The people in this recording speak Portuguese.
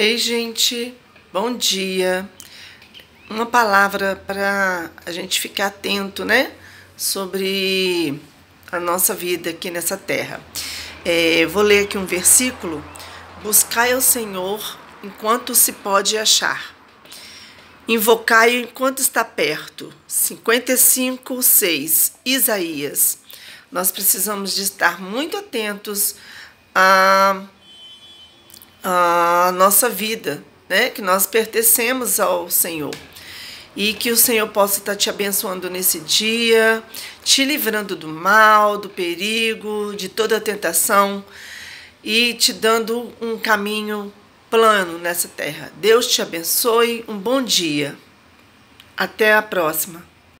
Ei, gente, bom dia. Uma palavra para a gente ficar atento, né? Sobre a nossa vida aqui nessa terra. É, vou ler aqui um versículo. Buscai ao Senhor enquanto se pode achar. Invocai-o enquanto está perto. 55, 6. Isaías. Nós precisamos de estar muito atentos a a nossa vida, né? Que nós pertencemos ao Senhor. E que o Senhor possa estar te abençoando nesse dia, te livrando do mal, do perigo, de toda tentação e te dando um caminho plano nessa terra. Deus te abençoe, um bom dia. Até a próxima.